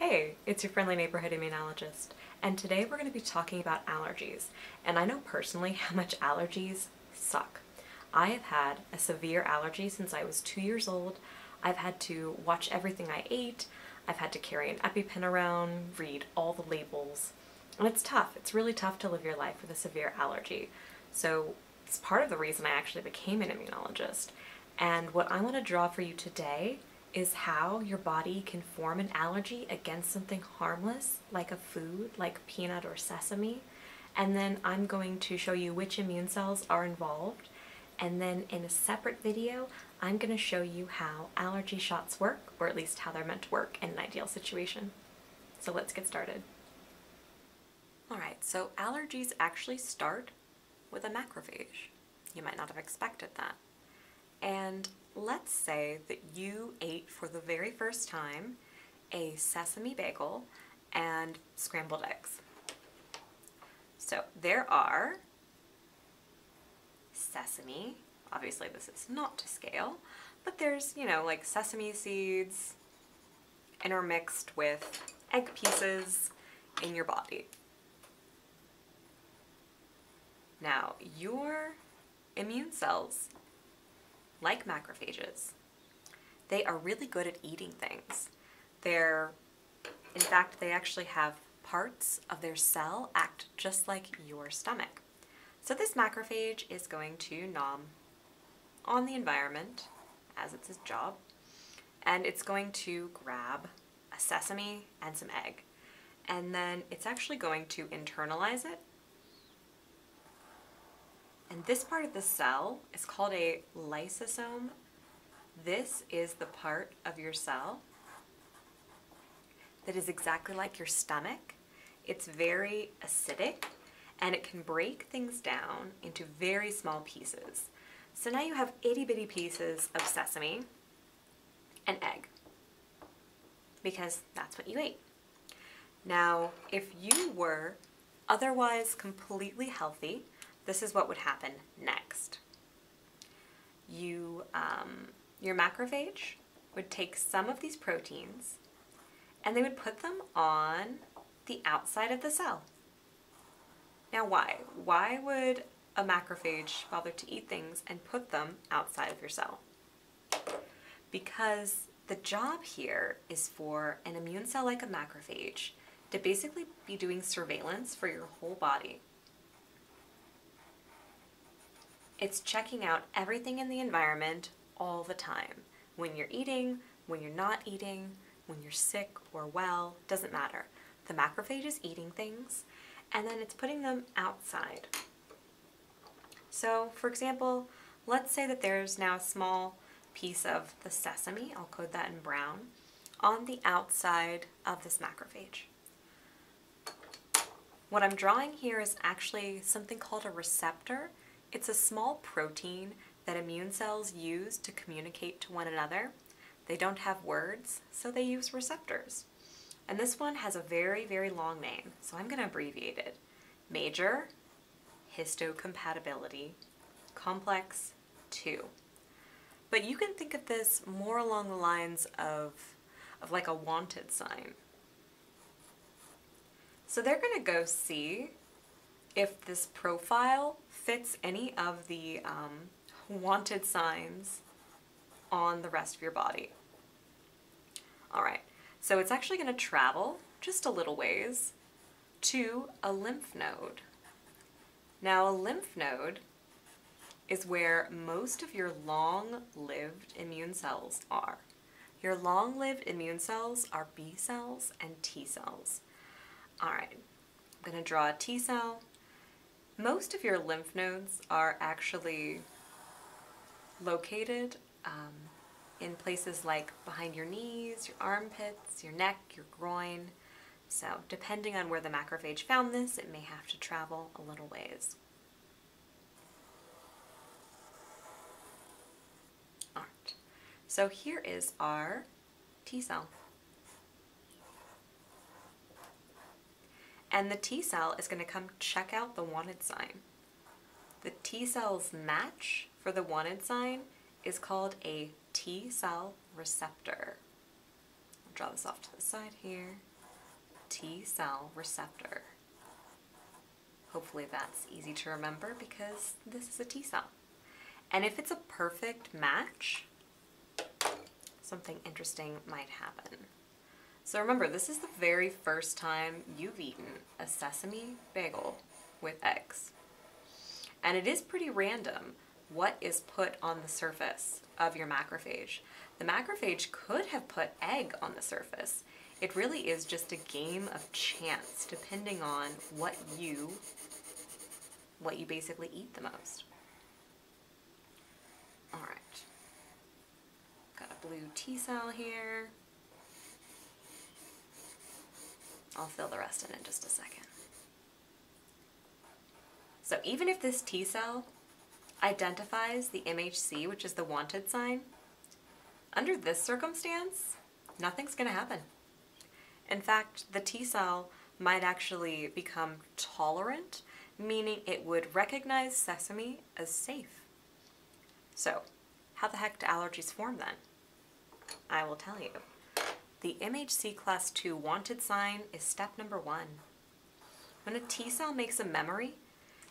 Hey, it's your friendly neighborhood immunologist, and today we're going to be talking about allergies. And I know personally how much allergies suck. I have had a severe allergy since I was two years old. I've had to watch everything I ate. I've had to carry an EpiPen around, read all the labels. And it's tough. It's really tough to live your life with a severe allergy. So it's part of the reason I actually became an immunologist. And what I want to draw for you today is how your body can form an allergy against something harmless like a food like peanut or sesame and then I'm going to show you which immune cells are involved and then in a separate video I'm going to show you how allergy shots work or at least how they're meant to work in an ideal situation. So let's get started. Alright, so allergies actually start with a macrophage. You might not have expected that. And let's say that you ate for the very first time a sesame bagel and scrambled eggs. So there are sesame, obviously this is not to scale, but there's, you know, like sesame seeds intermixed with egg pieces in your body. Now, your immune cells like macrophages, they are really good at eating things. They're, in fact, they actually have parts of their cell act just like your stomach. So this macrophage is going to nom on the environment, as it's its job, and it's going to grab a sesame and some egg. And then it's actually going to internalize it and this part of the cell is called a lysosome. This is the part of your cell that is exactly like your stomach. It's very acidic and it can break things down into very small pieces. So now you have itty bitty pieces of sesame and egg because that's what you ate. Now, if you were otherwise completely healthy, this is what would happen next. You, um, your macrophage would take some of these proteins and they would put them on the outside of the cell. Now why? Why would a macrophage bother to eat things and put them outside of your cell? Because the job here is for an immune cell like a macrophage to basically be doing surveillance for your whole body. It's checking out everything in the environment all the time. When you're eating, when you're not eating, when you're sick or well, doesn't matter. The macrophage is eating things and then it's putting them outside. So for example, let's say that there's now a small piece of the sesame, I'll code that in brown, on the outside of this macrophage. What I'm drawing here is actually something called a receptor it's a small protein that immune cells use to communicate to one another. They don't have words, so they use receptors. And this one has a very, very long name, so I'm going to abbreviate it. Major histocompatibility complex 2. But you can think of this more along the lines of, of like a wanted sign. So they're going to go see if this profile fits any of the um, wanted signs on the rest of your body. All right, so it's actually going to travel just a little ways to a lymph node. Now a lymph node is where most of your long-lived immune cells are. Your long-lived immune cells are B cells and T cells. All right, I'm going to draw a T cell most of your lymph nodes are actually located um, in places like behind your knees, your armpits, your neck, your groin. So depending on where the macrophage found this, it may have to travel a little ways. Alright, so here is our T cell. And the T cell is going to come check out the wanted sign. The T cell's match for the wanted sign is called a T cell receptor. I'll draw this off to the side here. T cell receptor. Hopefully that's easy to remember because this is a T cell. And if it's a perfect match, something interesting might happen. So remember, this is the very first time you've eaten a sesame bagel with eggs. And it is pretty random what is put on the surface of your macrophage. The macrophage could have put egg on the surface. It really is just a game of chance depending on what you what you basically eat the most. All right. Got a blue T cell here. I'll fill the rest in in just a second. So even if this T cell identifies the MHC, which is the wanted sign, under this circumstance, nothing's going to happen. In fact, the T cell might actually become tolerant, meaning it would recognize sesame as safe. So, how the heck do allergies form then? I will tell you. The MHC class II wanted sign is step number one. When a T cell makes a memory,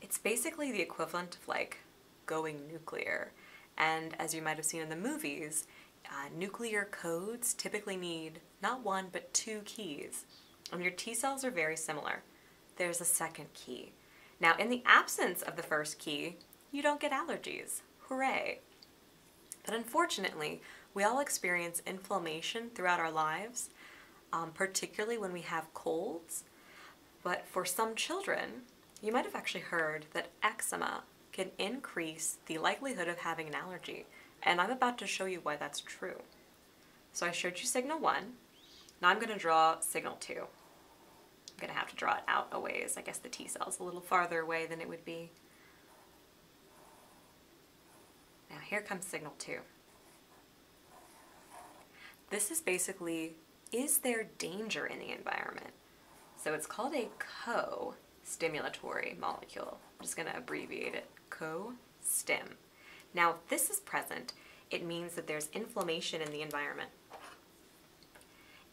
it's basically the equivalent of like going nuclear. And as you might have seen in the movies, uh, nuclear codes typically need not one but two keys. And your T cells are very similar. There's a second key. Now, in the absence of the first key, you don't get allergies. Hooray! But unfortunately, we all experience inflammation throughout our lives, um, particularly when we have colds. But for some children, you might have actually heard that eczema can increase the likelihood of having an allergy. And I'm about to show you why that's true. So I showed you signal one. Now I'm going to draw signal two. I'm going to have to draw it out a ways. I guess the T cell's a little farther away than it would be. Now here comes signal two. This is basically, is there danger in the environment? So it's called a co-stimulatory molecule. I'm just going to abbreviate it, co-stim. Now, if this is present, it means that there's inflammation in the environment.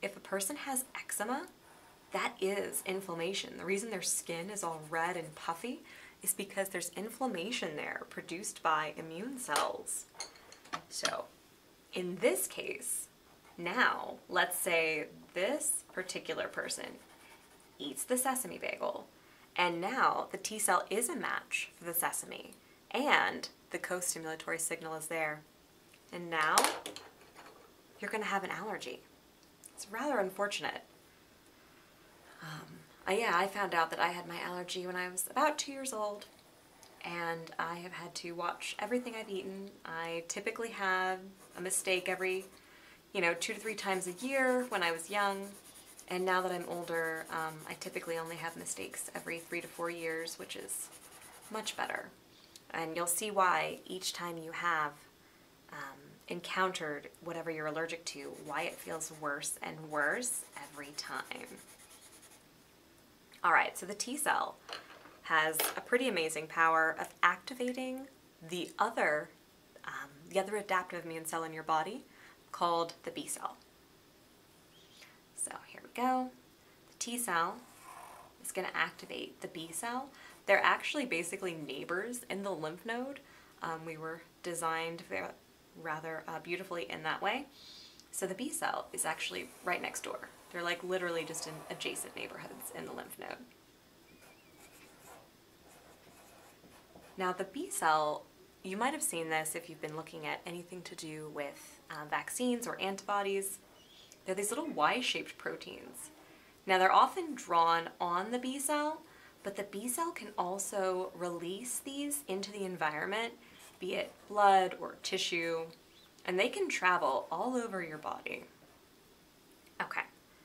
If a person has eczema, that is inflammation. The reason their skin is all red and puffy is because there's inflammation there produced by immune cells. So, in this case, now, let's say this particular person eats the sesame bagel, and now the T cell is a match for the sesame, and the co-stimulatory signal is there. And now, you're going to have an allergy. It's rather unfortunate. Um, uh, yeah, I found out that I had my allergy when I was about two years old, and I have had to watch everything I've eaten. I typically have a mistake every you know, two to three times a year when I was young. And now that I'm older, um, I typically only have mistakes every three to four years, which is much better. And you'll see why each time you have um, encountered whatever you're allergic to, why it feels worse and worse every time. All right, so the T cell has a pretty amazing power of activating the other, um, the other adaptive immune cell in your body, called the B cell. So here we go. The T cell is going to activate the B cell. They're actually basically neighbors in the lymph node. Um, we were designed rather uh, beautifully in that way. So the B cell is actually right next door. They're like literally just in adjacent neighborhoods in the lymph node. Now the B cell you might have seen this if you've been looking at anything to do with uh, vaccines or antibodies. They're these little Y-shaped proteins. Now they're often drawn on the B cell, but the B cell can also release these into the environment, be it blood or tissue, and they can travel all over your body. Okay,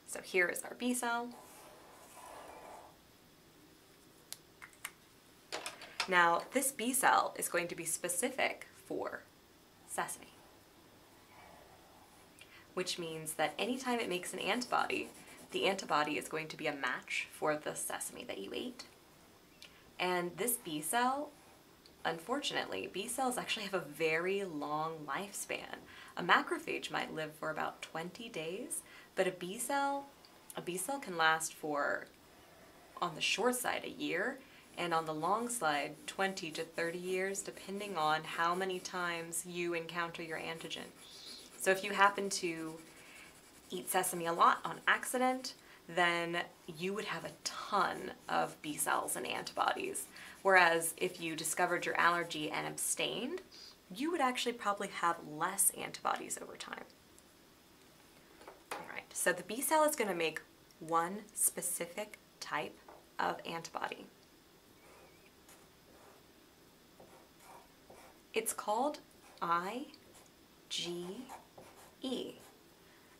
so here is our B cell. Now, this B cell is going to be specific for sesame, which means that anytime it makes an antibody, the antibody is going to be a match for the sesame that you ate. And this B cell, unfortunately, B cells actually have a very long lifespan. A macrophage might live for about 20 days, but a B cell A B cell can last for, on the short side, a year, and on the long side, 20 to 30 years, depending on how many times you encounter your antigen. So if you happen to eat sesame a lot on accident, then you would have a ton of B cells and antibodies. Whereas if you discovered your allergy and abstained, you would actually probably have less antibodies over time. All right, so the B cell is going to make one specific type of antibody. It's called IgE,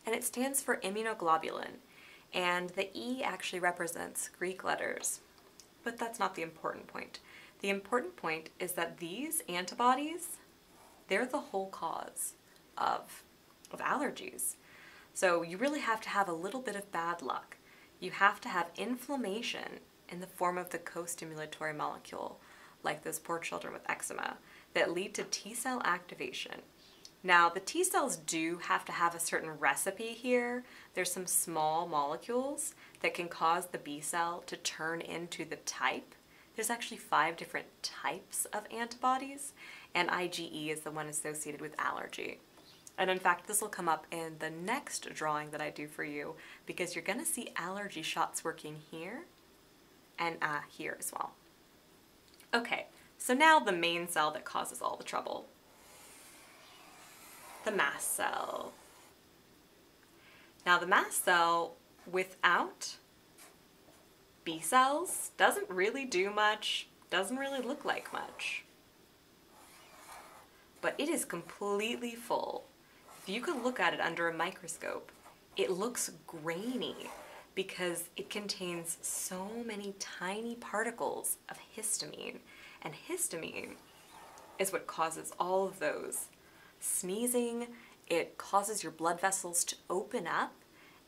and it stands for immunoglobulin, and the E actually represents Greek letters. But that's not the important point. The important point is that these antibodies, they're the whole cause of, of allergies. So you really have to have a little bit of bad luck. You have to have inflammation in the form of the co-stimulatory molecule, like those poor children with eczema, that lead to T cell activation. Now, the T cells do have to have a certain recipe here. There's some small molecules that can cause the B cell to turn into the type. There's actually five different types of antibodies, and IgE is the one associated with allergy. And in fact, this will come up in the next drawing that I do for you because you're going to see allergy shots working here and uh, here as well. Okay, so now the main cell that causes all the trouble, the mast cell. Now the mast cell without B cells doesn't really do much, doesn't really look like much. But it is completely full. If you could look at it under a microscope, it looks grainy because it contains so many tiny particles of histamine. And histamine is what causes all of those sneezing, it causes your blood vessels to open up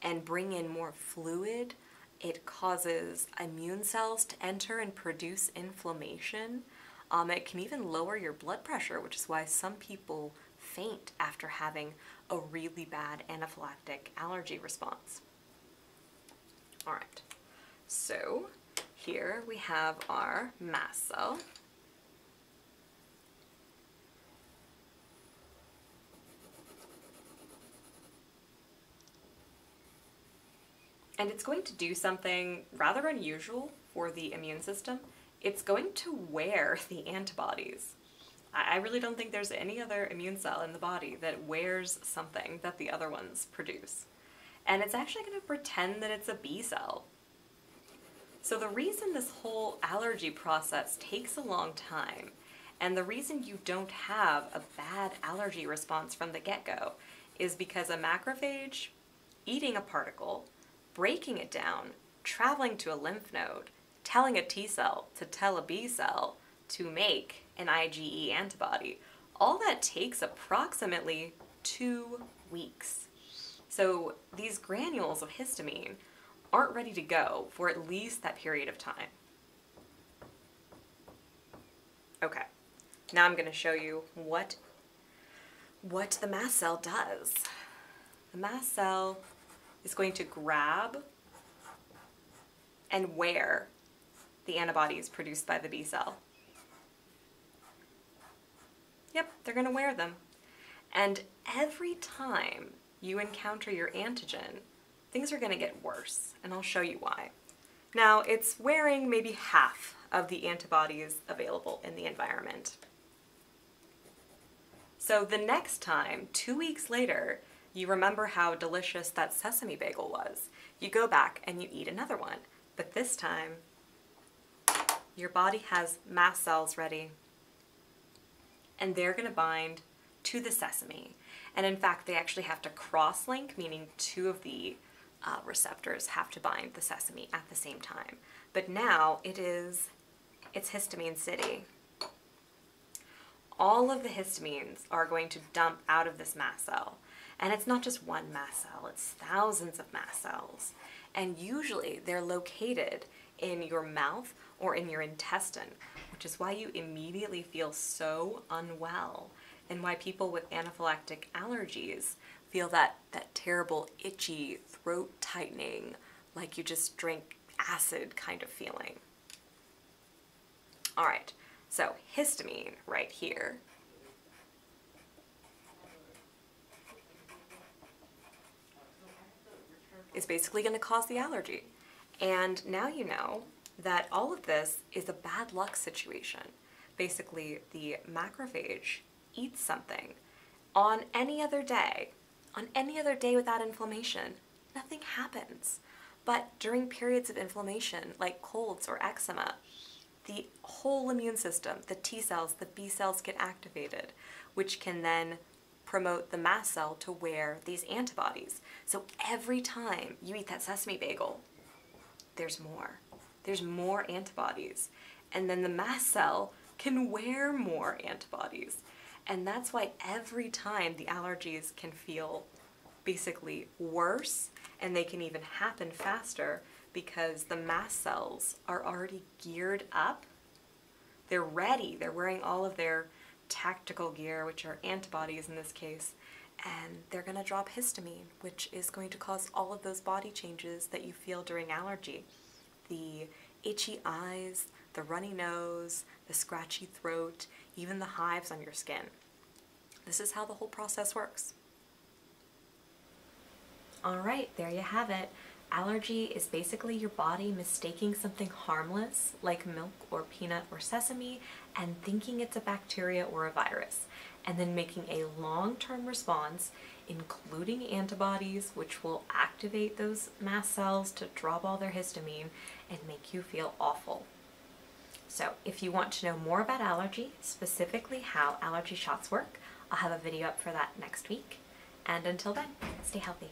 and bring in more fluid. It causes immune cells to enter and produce inflammation. Um, it can even lower your blood pressure, which is why some people faint after having a really bad anaphylactic allergy response. All right, so here we have our mast cell. And it's going to do something rather unusual for the immune system. It's going to wear the antibodies. I really don't think there's any other immune cell in the body that wears something that the other ones produce. And it's actually going to pretend that it's a B cell. So the reason this whole allergy process takes a long time, and the reason you don't have a bad allergy response from the get-go, is because a macrophage eating a particle breaking it down, traveling to a lymph node, telling a T cell to tell a B cell to make an IgE antibody. All that takes approximately two weeks. So these granules of histamine aren't ready to go for at least that period of time. Okay, now I'm going to show you what, what the mast cell does. The mast cell is going to grab and wear the antibodies produced by the B cell. Yep, they're going to wear them. And every time you encounter your antigen, things are going to get worse, and I'll show you why. Now, it's wearing maybe half of the antibodies available in the environment. So the next time, two weeks later, you remember how delicious that sesame bagel was. You go back and you eat another one, but this time your body has mast cells ready and they're going to bind to the sesame. And in fact, they actually have to cross-link, meaning two of the uh, receptors have to bind the sesame at the same time. But now it is, it's histamine city. All of the histamines are going to dump out of this mast cell. And it's not just one mast cell, it's thousands of mast cells. And usually they're located in your mouth or in your intestine, which is why you immediately feel so unwell and why people with anaphylactic allergies feel that, that terrible itchy, throat tightening, like you just drink acid kind of feeling. All right, so histamine right here. Is basically going to cause the allergy. And now you know that all of this is a bad luck situation. Basically, the macrophage eats something on any other day, on any other day without inflammation, nothing happens. But during periods of inflammation, like colds or eczema, the whole immune system, the T cells, the B cells get activated, which can then promote the mast cell to wear these antibodies. So every time you eat that sesame bagel, there's more. There's more antibodies. And then the mast cell can wear more antibodies. And that's why every time the allergies can feel basically worse and they can even happen faster because the mast cells are already geared up. They're ready. They're wearing all of their tactical gear, which are antibodies in this case, and they're going to drop histamine, which is going to cause all of those body changes that you feel during allergy. The itchy eyes, the runny nose, the scratchy throat, even the hives on your skin. This is how the whole process works. All right, there you have it. Allergy is basically your body mistaking something harmless, like milk or peanut or sesame, and thinking it's a bacteria or a virus, and then making a long-term response, including antibodies, which will activate those mast cells to drop all their histamine and make you feel awful. So if you want to know more about allergy, specifically how allergy shots work, I'll have a video up for that next week. And until then, stay healthy.